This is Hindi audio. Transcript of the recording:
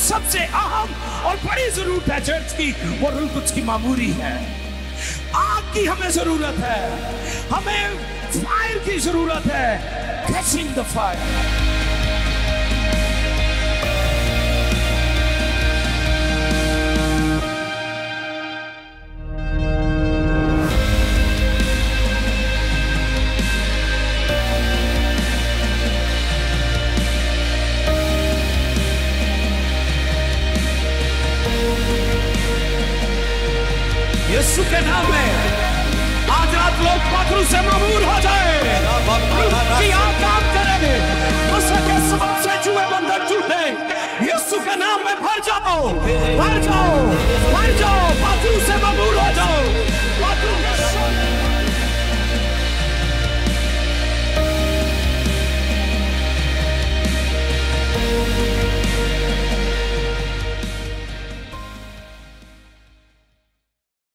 सबसे अहम और बड़ी ज़रूरत है चर्च की, वो रुल कुछ की मामूरी है। आग की हमें ज़रूरत है। हमें फायर की ज़रूरत है। कैचिंग द फायर यीशु के नाम में। आज रात लोग पखरू से मामूर हो जाए। काम करेंगे। मुझसे के सांप से जुए बंधन जुटे यीशु के नाम में भर जाओ। भर जाओ।